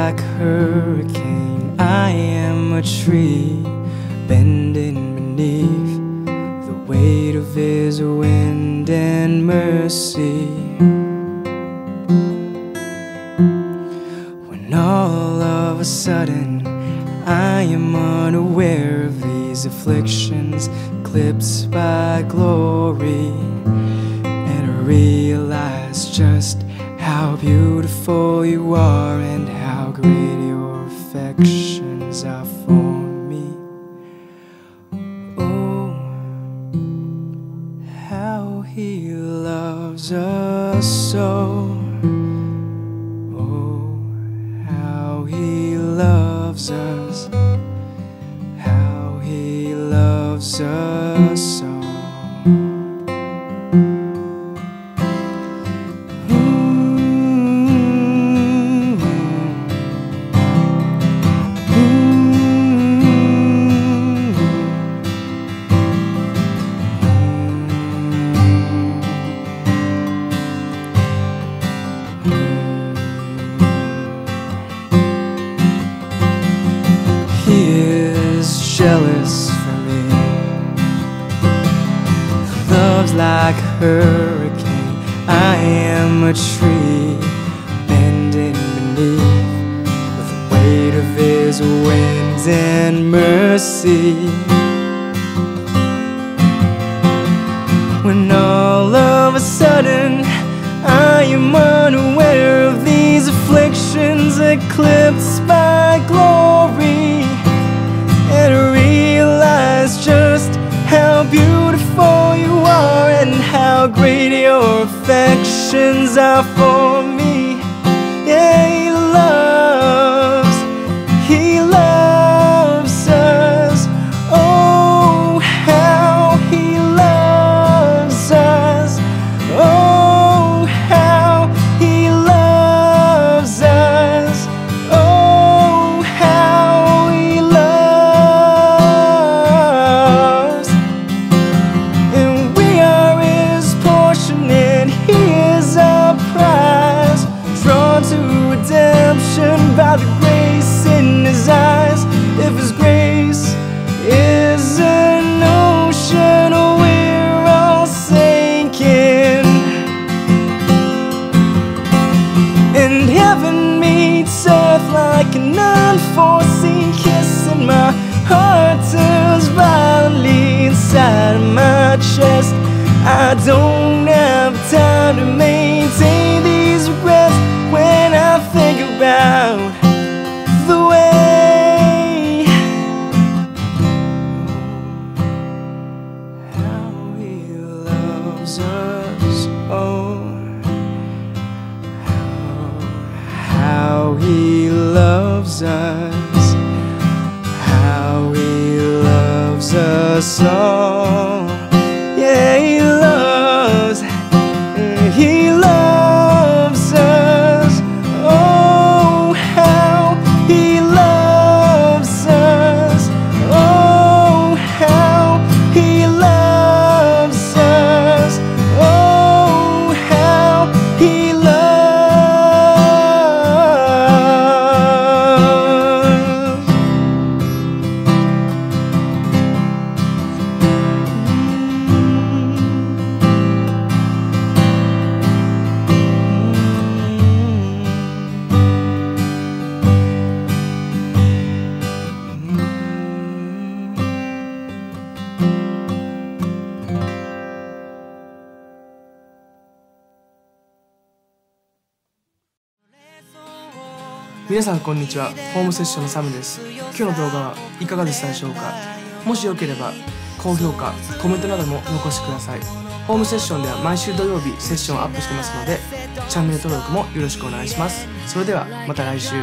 a hurricane. I am a tree bending beneath the weight of his wind and mercy. When all of a sudden I am unaware of these afflictions, eclipsed by glory, and I realize just how beautiful you are and are for me. Oh, how he loves us so. Oh, how he loves us. How he loves us so. Hurricane. I am a tree bending beneath the weight of his winds and mercy. When all of a sudden I am unaware of these afflictions eclipsed great your affections are for me. Yeah, my heart turns violently inside my chest. I don't loves us 皆さんこんにちは。ホームセッションのサムです。今日の動画はいかがでしたでしょうか？もしよければ高評価コメントなども残してください。ホームセッションでは毎週土曜日セッションをアップしてますのでチャンネル登録もよろしくお願いします。それではまた来週。